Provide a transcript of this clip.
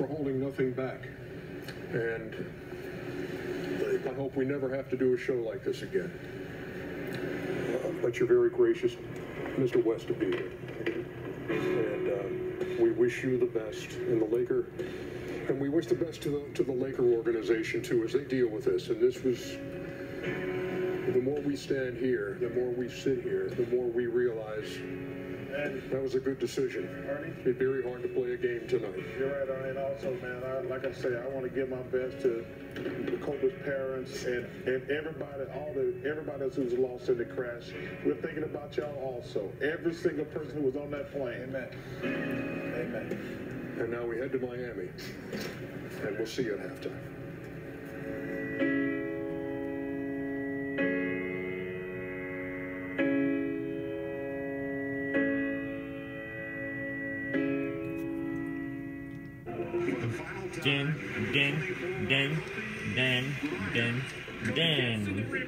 for holding nothing back. And I hope we never have to do a show like this again. Uh, But you're very gracious, Mr. West, to be here. And um, we wish you the best in the Laker, and we wish the best to the, to the Laker organization too as they deal with this. And this was, the more we stand here, the more we sit here, the more we realize that was a good decision. Ernie, It'd be very hard to play a game tonight. you're right, Ernie. And also, man, I, like I say, I want to give my best to Kobe's parents and, and everybody, all the everybody else who's lost in the crash. We're thinking about y'all also. Every single person who was on that plane. Amen. Amen. And now we head to Miami, and we'll see you at halftime. Ding, ding, ding, ding, ding, ding.